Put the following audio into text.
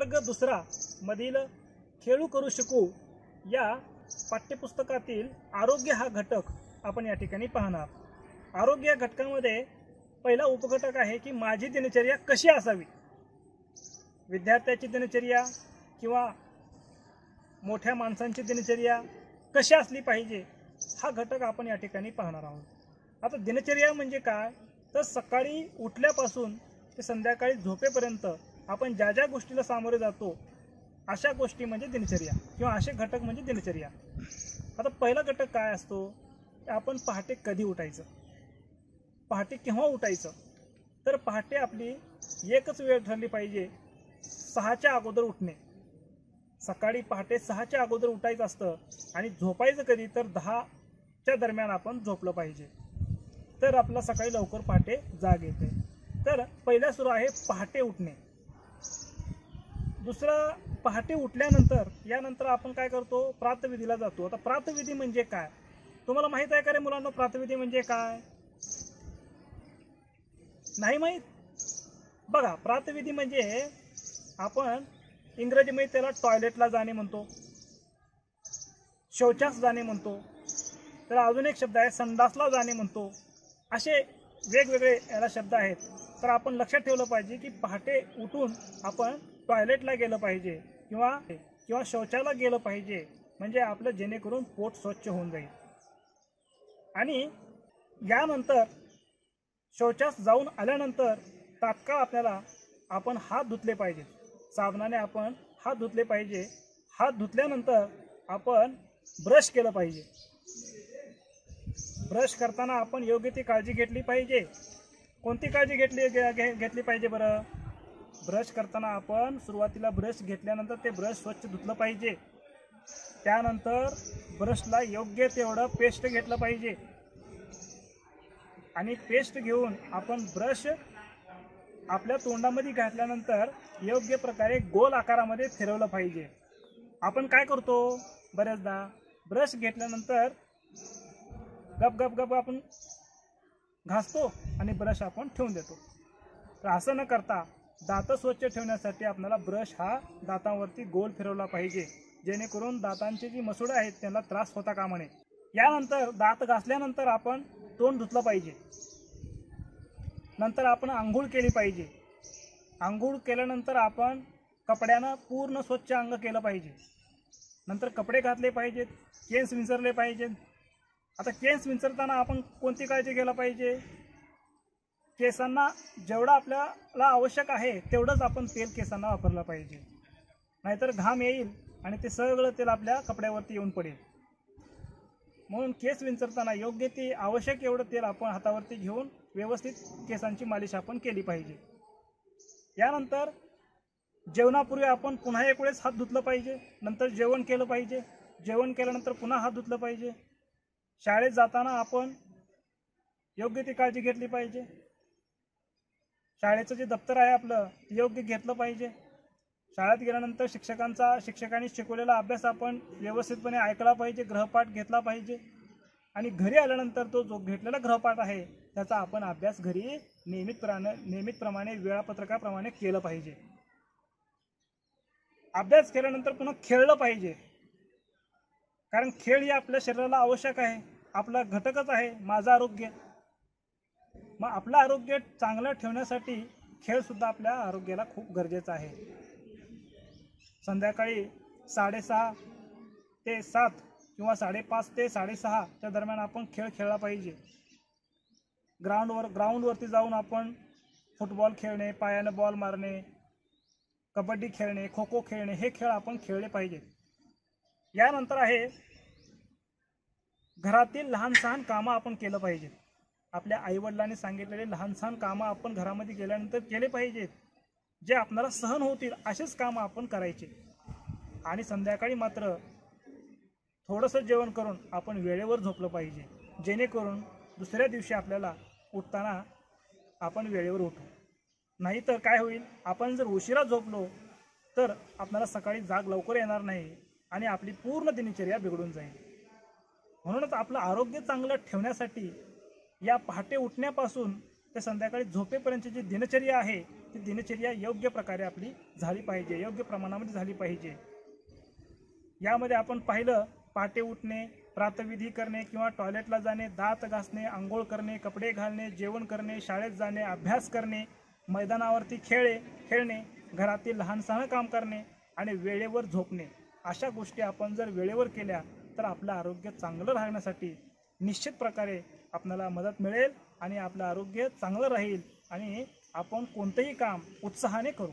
वर्ग दुसरा मधील खेळू करू शकू या पाठ्यपुस्तकातील आरोग्य हा घटक आपण या ठिकाणी पाहणार. आरोग्य या घटकामध्ये पहिला उपघटक आहे की माझी दिनचर्या कशी असावी? विद्यार्थ्याची दिनचर्या किंवा मोठ्या माणसांची दिनचर्या कशी असली पाहिजे हा घटक आपण या ठिकाणी पाहणार आहोत. आता दिनचर्या म्हणजे काय? तर सकाळी उठल्यापासून ते संध्याकाळी झोपेपर्यंत आपण ज्या ज्या गोष्टीला सामोरे जातो अशा गोष्टी म्हणजे दिनचर्या किंवा असे घटक म्हणजे दिनचर्या. आता पहिला घटक काय असतो? आपण पहाटे कधी उठायचं? पहाटे केव्हा उठायचं? तर पहाटे आपली एकच वेळ ठरली पाहिजे सहाच्या अगोदर उठणे. सकाळी पहाटे सहाच्या अगोदर उठायचं असतं आणि झोपायचं कधी तर दहाच्या दरम्यान आपण झोपलं पाहिजे. तर आपला सकाळी लवकर पहाटे जाग येते. तर पहिला सुरू आहे पहाटे उठणे. दुसरं पहाटे उठल्यानंतर यानंतर आपण काय करतो? प्रातविधीला जातो. आता प्रातविधी म्हणजे काय? तुम्हाला माहीत आहे का रे मुलांना प्रातविधी म्हणजे काय? नाही माहीत? बघा प्रातविधी म्हणजे आपण इंग्रजीमध्ये त्याला टॉयलेटला जाणे म्हणतो शौचास जाणे म्हणतो तर अजून एक शब्द आहे संडासला जाणे म्हणतो. असे वेगवेगळे याला शब्द आहेत. तर आपण लक्षात ठेवलं पाहिजे की पहाटे उठून आपण टॉयलेटला गेलं पाहिजे किंवा किंवा शौचाला गेलं पाहिजे म्हणजे आपलं जेणेकरून पोट स्वच्छ होऊन जाईल. आणि यानंतर शौचास जाऊन आल्यानंतर तात्काळ आपल्याला आपण हात धुतले पाहिजे. साबणाने आपण हात धुतले पाहिजे. हात धुतल्यानंतर आपण ब्रश केलं पाहिजे. ब्रश करताना आपण योग्य ती काळजी घेतली पाहिजे. कोणती काळजी घेतली घे- घेतली पाहिजे बरं? ब्रश करताना आपण सुरुवातीला ब्रश घेतल्यानंतर ते ब्रश स्वच्छ धुतलं पाहिजे. त्यानंतर ब्रशला योग्य तेवढं पेस्ट घेतलं पाहिजे. आणि पेस्ट घेऊन आपण ब्रश आपल्या तोंडामध्ये घातल्यानंतर योग्य प्रकारे गोल आकारामध्ये फिरवलं पाहिजे. आपण काय करतो? बऱ्याचदा ब्रश घेतल्यानंतर गप गप गप आपण घासतो आणि ब्रश आपण ठेवून देतो. तर असं न करता दात स्वच्छ ठेवण्यासाठी आपल्याला ब्रश हा दातांवरती गोल फिरवला पाहिजे. जेणेकरून दातांचे जी मसुडे आहेत त्यांना त्रास होता कामा नये. यानंतर दात घासल्यानंतर आपण तोंड धुतलं पाहिजे. नंतर आपण आंघोळ केली पाहिजे. आंघोळ केल्यानंतर आपण कपड्यानं पूर्ण स्वच्छ अंग केलं पाहिजे. नंतर कपडे घातले पाहिजेत केस विंचरले पाहिजेत. आता केस विंचरताना आपण कोणती काळजी घ्यायला पाहिजे? केसांना जेवढं आपल्याला आवश्यक आहे तेवढंच आपण तेल केसांना वापरलं पाहिजे. नाहीतर घाम येईल आणि ते सगळं तेल आपल्या कपड्यावरती येऊन पडेल. म्हणून केस विंचरताना योग्य ते आवश्यक एवढं तेल आपण हातावरती घेऊन व्यवस्थित केसांची मालिश आपण केली पाहिजे. यानंतर जेवणापूर्वी आपण पुन्हा एक वेळेस हात धुतलं पाहिजे नंतर जेवण केलं पाहिजे. जेवण केल्यानंतर पुन्हा हात धुतलं पाहिजे. शाळेत जाताना आपण योग्य ती काळजी घेतली पाहिजे. शाळेचं जे दप्तर आहे आपलं ते योग्य घेतलं पाहिजे. शाळेत गेल्यानंतर शिक्षकांचा शिक्षकांनी शिकवलेला अभ्यास आपण व्यवस्थितपणे ऐकला पाहिजे ग्रहपाठ घेतला पाहिजे. आणि घरी आल्यानंतर तो जो घेतलेला ग्रहपाठ आहे त्याचा आपण अभ्यास घरी नियमितप्रमाणे नियमितप्रमाणे वेळापत्रकाप्रमाणे केलं पाहिजे. अभ्यास केल्यानंतर पुन्हा खेळलं पाहिजे. कारण खेळ ही आपल्या शरीराला आवश्यक आहे. आपला घटकच आहे माझं आरोग्य. मग आपलं आरोग्य चांगलं ठेवण्यासाठी खेळसुद्धा आपल्या आरोग्याला खूप गरजेचं आहे. संध्याकाळी साडेसहा ते सात किंवा साडेपाच ते साडेसहाच्या दरम्यान आपण खेळ खेळला पाहिजे. ग्राउंडवर ग्राउंडवरती जाऊन आपण फुटबॉल खेळणे पायानं बॉल मारणे कबड्डी खेळणे खो खो खेळणे हे खेळ आपण खेळले पाहिजेत यानंतर आहे घरातील लहान सहान कामं आपण केलं पाहिजे. आपल्या आईवडिलांनी सांगितलेले लहान सहान कामं आपण घरामध्ये गेल्यानंतर केले पाहिजेत. जे आपणाला सहन होतील असेच कामं आपण करायचे. आणि संध्याकाळी मात्र थोडंसं जेवण करून आपण वेळेवर झोपलं पाहिजे. जेणेकरून दुसऱ्या दिवशी आपल्याला उठताना आपण वेळेवर उठू. नाहीतर काय होईल? आपण जर उशिरा झोपलो तर आपल्याला सकाळी जाग लवकर येणार नाही आणि आपली पूर्ण दिनचर्या बिघडून जाईल. म्हणूनच आपलं आरोग्य चांगलं ठेवण्यासाठी या पहाटे उठण्यापासून ते संध्याकाळी झोपेपर्यंतची जी दिनचर्या आहे ती दिनचर्या योग्य प्रकारे आपली झाली पाहिजे योग्य प्रमाणामध्ये झाली पाहिजे. यामध्ये आपण पाहिलं पहाटे उठणे प्रातविधी करणे किंवा टॉयलेटला जाणे दात घासणे आंघोळ करणे कपडे घालणे जेवण करणे शाळेत जाणे अभ्यास करणे मैदानावरती खेळे खेळणे घरातील लहानसहान काम करणे आणि वेळेवर झोपणे. अशा गोष्टी आपण जर वेळेवर केल्या तर आपलं आरोग्य चांगलं राहण्यासाठी निश्चित प्रकारे आपल्याला मदत मिळेल आणि आपलं आरोग्य चांगलं राहील आणि आपण कोणतंही काम उत्साहाने करू.